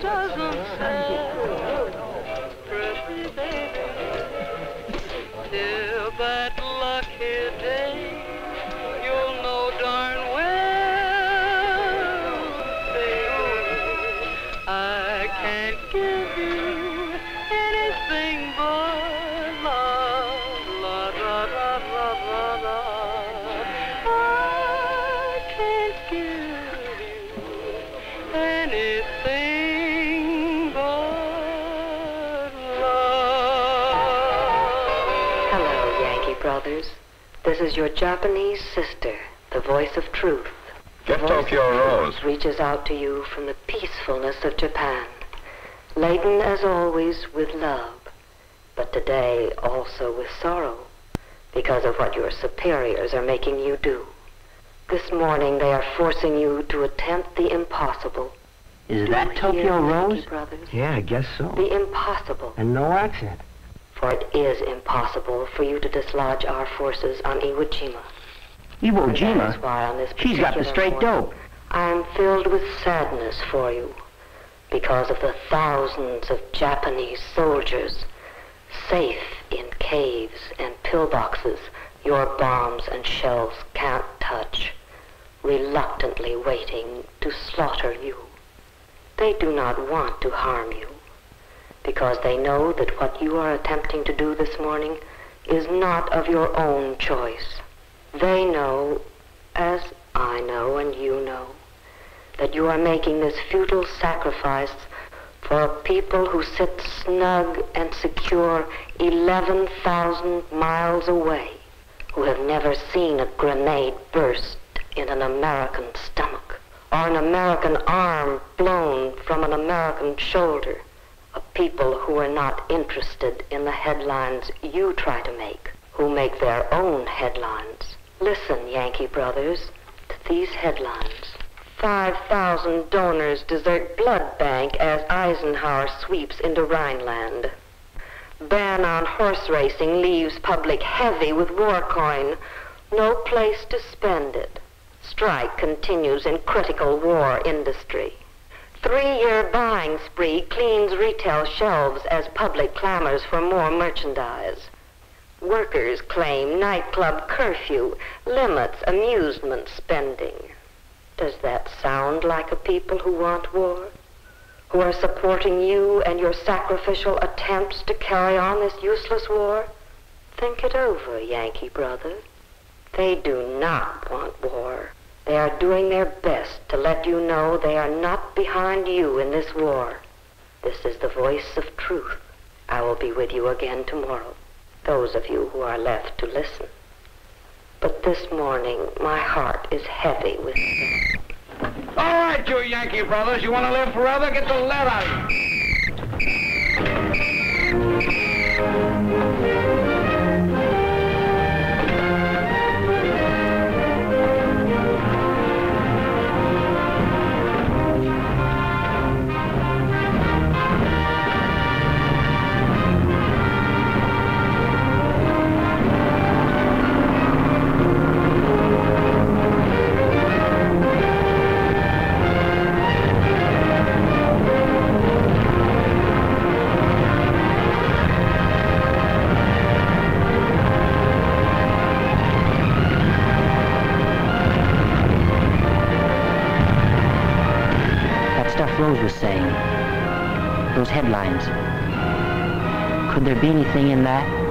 doesn't say é. Brothers. This is your Japanese sister, the voice of truth. Get The voice Tokyo of Rose. truth reaches out to you from the peacefulness of Japan, laden as always with love, but today also with sorrow because of what your superiors are making you do. This morning they are forcing you to attempt the impossible. Is Do that Tokyo Rose? brothers? Yeah, I guess so. The impossible. And no accent. For it is impossible for you to dislodge our forces on Iwo Jima. Iwo And that is Jima? She's got the straight morning, dope. I am filled with sadness for you because of the thousands of Japanese soldiers safe in caves and pillboxes your bombs and shells can't touch, reluctantly waiting to slaughter you. They do not want to harm you because they know that what you are attempting to do this morning is not of your own choice. They know, as I know and you know, that you are making this futile sacrifice for a people who sit snug and secure 11,000 miles away, who have never seen a grenade burst in an American stomach, or an American arm blown from an American shoulder, people who are not interested in the headlines you try to make, who make their own headlines. Listen, Yankee brothers, to these headlines. 5,000 donors desert blood bank as Eisenhower sweeps into Rhineland. Ban on horse racing leaves public heavy with war coin. No place to spend it. Strike continues in critical war industry. Three-year buying spree cleans retail shelves as public clamors for more merchandise. Workers claim nightclub curfew limits amusement spending. Does that sound like a people who want war? Who are supporting you and your sacrificial attempts to carry on this useless war? Think it over, Yankee brother. They do not want war. They are doing their best to let you know they are not behind you in this war. This is the voice of truth. I will be with you again tomorrow. Those of you who are left to listen. But this morning, my heart is heavy with. All right, you Yankee brothers. You want to live forever? Get the lead out Rose was saying. Those headlines. Could there be anything in that?